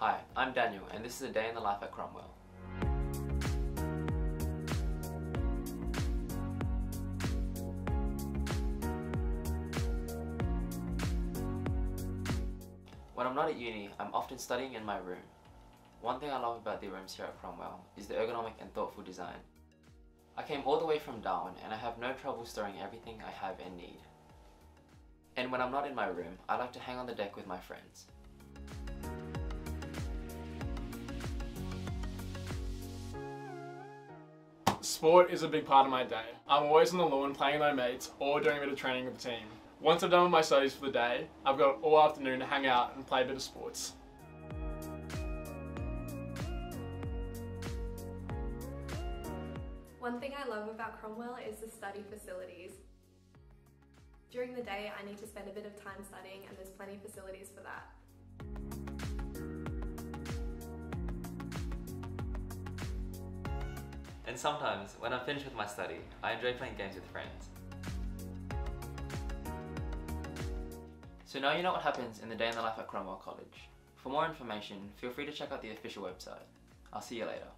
Hi, I'm Daniel and this is a day in the life at Cromwell. When I'm not at uni, I'm often studying in my room. One thing I love about the rooms here at Cromwell is the ergonomic and thoughtful design. I came all the way from Darwin and I have no trouble storing everything I have and need. And when I'm not in my room, I like to hang on the deck with my friends. Sport is a big part of my day. I'm always on the lawn playing with my mates or doing a bit of training with the team. Once I've done with my studies for the day, I've got all afternoon to hang out and play a bit of sports. One thing I love about Cromwell is the study facilities. During the day, I need to spend a bit of time studying and there's plenty of facilities for that. And sometimes, when I'm finished with my study, I enjoy playing games with friends. So now you know what happens in the day in the life at Cromwell College. For more information, feel free to check out the official website. I'll see you later.